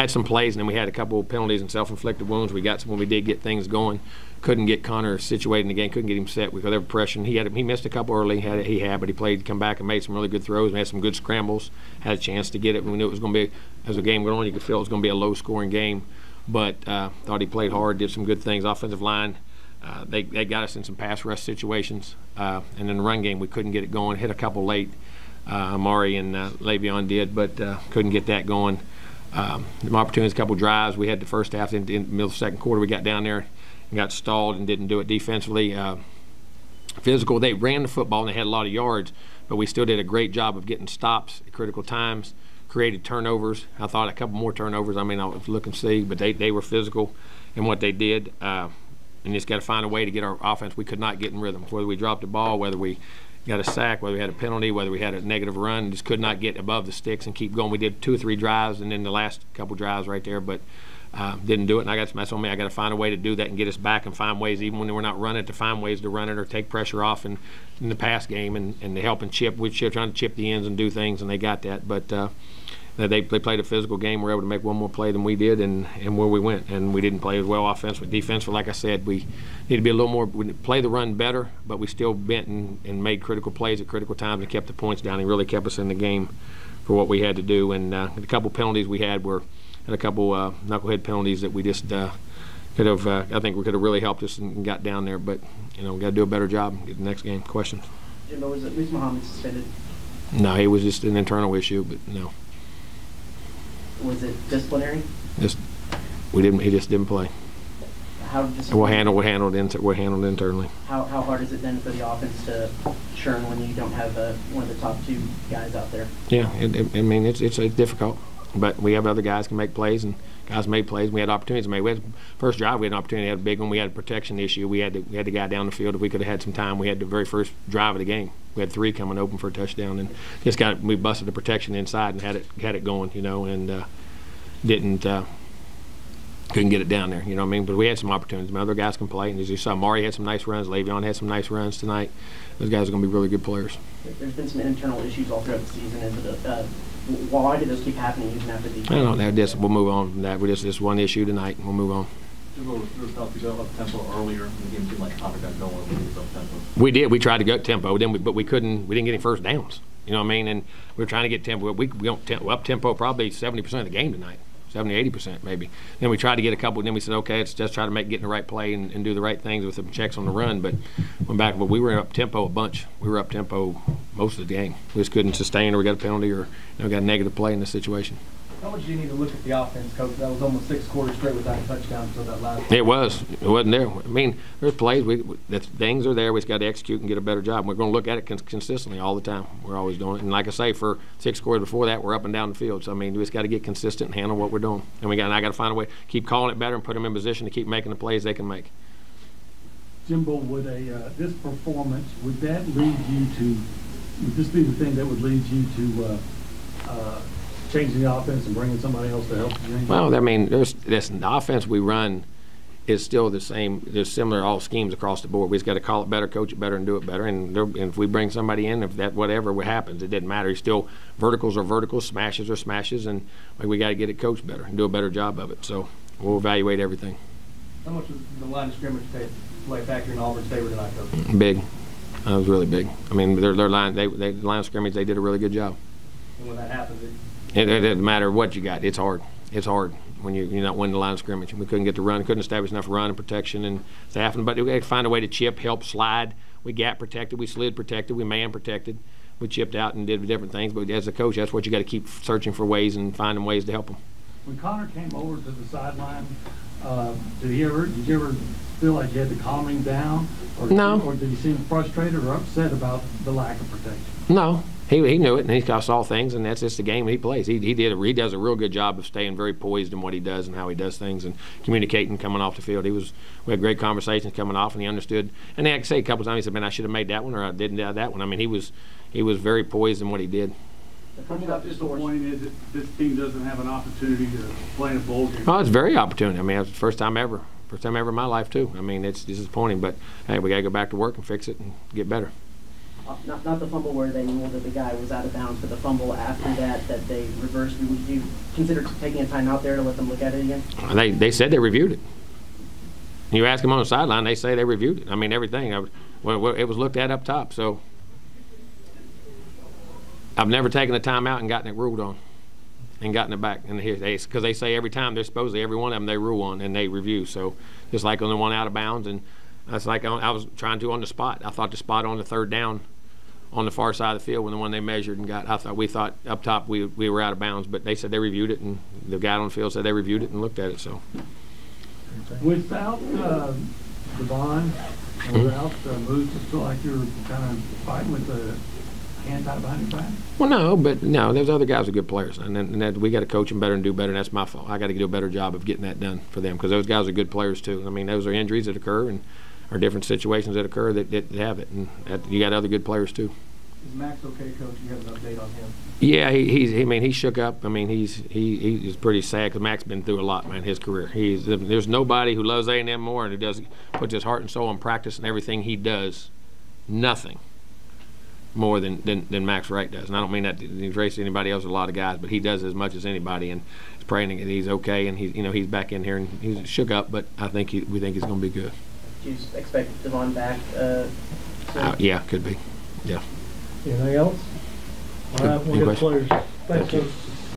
had some plays, and then we had a couple of penalties and self-inflicted wounds. We got some when we did get things going. Couldn't get Conner situated in the game. Couldn't get him set because of pressure. He had he missed a couple early. Had he had, but he played, come back and made some really good throws. and had some good scrambles. Had a chance to get it. We knew it was going to be as the game went on. You could feel it was going to be a low-scoring game, but uh, thought he played hard. Did some good things. Offensive line. Uh, they, they got us in some pass rush situations, uh, and in the run game we couldn't get it going. Hit a couple late. Uh, Amari and uh, Le'Veon did, but uh, couldn't get that going. Um, some opportunities, a couple drives. We had the first half in, the middle of the second quarter. We got down there and got stalled and didn't do it defensively. Uh, physical. They ran the football and they had a lot of yards, but we still did a great job of getting stops at critical times. Created turnovers. I thought a couple more turnovers. I mean, I was looking to see, but they, they were physical in what they did. Uh, and just got to find a way to get our offense. We could not get in rhythm. Whether we dropped the ball, whether we got a sack, whether we had a penalty, whether we had a negative run, just could not get above the sticks and keep going. We did two or three drives, and then the last couple drives right there, but uh, didn't do it. And I got to mess on me. I got to find a way to do that and get us back and find ways, even when we're not running, to find ways to run it or take pressure off in, in the pass game and, and to help and chip. We're trying to chip the ends and do things, and they got that. But uh, they, they played a physical game. We were able to make one more play than we did, and, and where we went. And we didn't play as well offensively. Defensively, like I said, we need to be a little more, we play the run better, but we still bent and, and made critical plays at critical times and kept the points down. He really kept us in the game for what we had to do. And uh, a couple penalties we had were had a couple uh, knucklehead penalties that we just uh, could have. Uh, I think we could have really helped us and got down there. But you know, we got to do a better job. Get the next game. Questions? Jimbo, was Moose Muhammad suspended? No, he was just an internal issue, but no. Was it disciplinary? Just we didn't. He just didn't play. How we'll handle. We'll handle it. Inter, we'll handle it internally. How, how hard is it then for the offense to churn when you don't have uh, one of the top two guys out there? Yeah, it, it, I mean it's, it's it's difficult, but we have other guys can make plays and guys made plays. We had opportunities to make. We had first drive. We had an opportunity. We had a big one. We had a protection issue. We had to, we had the guy down the field. If we could have had some time, we had the very first drive of the game. We had three coming open for a touchdown, and just got we busted the protection inside and had it had it going. You know, and uh, didn't. Uh, couldn't get it down there, you know what I mean? But we had some opportunities. My other guys can play, and as you saw, Mari had some nice runs. Le'Veon had some nice runs tonight. Those guys are going to be really good players. There's been some internal issues all throughout the season. Is it, uh, why do those keep happening even after the? I don't know. This, we'll move on from that. We just this one issue tonight, and we'll move on. earlier in the game seemed like Conner got going when he was up tempo. We did. We tried to go tempo, then we, but we couldn't. We didn't get any first downs. You know what I mean? And we were trying to get tempo. We we don't tempo, up tempo probably 70 percent of the game tonight. 70, 80 percent maybe. Then we tried to get a couple. Then we said, okay, let's just try to make getting the right play and, and do the right things with some checks on the run. But went back, but we were up tempo a bunch. We were up tempo most of the game. We just couldn't sustain, or we got a penalty, or you know, got a negative play in this situation. How much do you need to look at the offense, coach? That was almost six quarters straight without a touchdown until that last. It was. It wasn't there. I mean, there's plays. We, that things are there. We just got to execute and get a better job. We're going to look at it cons- consistently all the time. We're always doing it. And like I say, for six quarters before that, we're up and down the field. So I mean, we just got to get consistent and handle what we're doing. And we got. And I got to find a way, to keep calling it better, and put them in position to keep making the plays they can make. Jimbo, would a, uh, this performance, would that lead you to, would this be the thing that would lead you to, uh, uh, changing the offense and bringing somebody else to help you? Well, I mean, there's listen, the offense we run is still the same. There's similar all schemes across the board. We just got to call it better, coach it better, and do it better. And, there- and if we bring somebody in, if that whatever what happens, it doesn't matter. It's still verticals are verticals, smashes are smashes, and like, we got to get it coached better and do a better job of it. So we'll evaluate everything. How much was the line of scrimmage play, play factor in Auburn's favor tonight, coach? Big, that was really big. I mean, their their line, they, they line of scrimmage, they did a really good job. And when that happens, it, It, it doesn't matter what you got. It's hard. It's hard when you, you're not winning the line of scrimmage. We couldn't get the run, couldn't establish enough run and protection and staffing. But we had to find a way to chip, help, slide. We gap protected, we slid protected, we man protected. We chipped out and did different things. But as a coach, that's what you got to keep searching for ways and finding ways to help them. When Conner came over to the sideline, uh, did he ever, did you ever feel like you had to calm him down? Or did No. you- Or did you seem frustrated or upset about the lack of protection? No, he, he knew it, and he saw things, and that's just the game he plays. He, he did a, he does a real good job of staying very poised in what he does and how he does things, and communicating coming off the field. He was we had great conversations coming off, and he understood. And I could say a couple times, he said, "Man, I should have made that one, or I didn't do that one." I mean, he was he was very poised in what he did. How How disappointing is it this team doesn't have an opportunity to play in a bowl game? Oh, it's very opportunity. I mean, it's the first time ever, first time ever in my life too. I mean, it's disappointing, but hey, we got to go back to work and fix it and get better. Uh, not, not the fumble where they ruled that the guy was out of bounds, but the fumble after that, that they reversed, would you consider taking a timeout there to let them look at it again? They, they said they reviewed it. You ask them on the sideline, they say they reviewed it. I mean, everything. I Well, it was looked at up top, so. I've never taken a timeout and gotten it ruled on and gotten it back. And here, they, because they say every time, they're supposedly, every one of them, they rule on and they review. So just like on the one out of bounds, and that's like, on- I was trying to on the spot. I thought the spot on the third down on the far side of the field when the one they measured and got, I thought, we thought up top we, we were out of bounds, but they said they reviewed it and the guy on the field said they reviewed it and looked at it, so. Without, uh, Devon, and without uh, Moose, I feel like you're kind of fighting with the hand tied behind your back? Well, no, but no, those other guys are good players, and, then- and that, we got to coach them better and do better. And that's my fault. I got to do a better job of getting that done for them because those guys are good players too. I mean, those are injuries that occur and are different situations that occur that, that have it, and that, you got other good players too. Is Max okay, coach? You have an update on him? Yeah, he, he's. I mean, he shook up. I mean, he's he he's pretty sad because Max's been through a lot, man. His career. He's there's nobody who loves A and M more and who does puts his heart and soul in practice and everything he does. Nothing more than, than, than Max Wright does. And I don't mean that to race anybody else, a lot of guys, but he does as much as anybody. And it's praying that he's okay and he's you know he's back in here and he's shook up, but I think he, we think he's going to be good. Do you expect Devon back, uh. Uh, yeah, could be. Yeah. Anything else? All right, Any we'll get questions? players. Thanks, Thank you. Coach.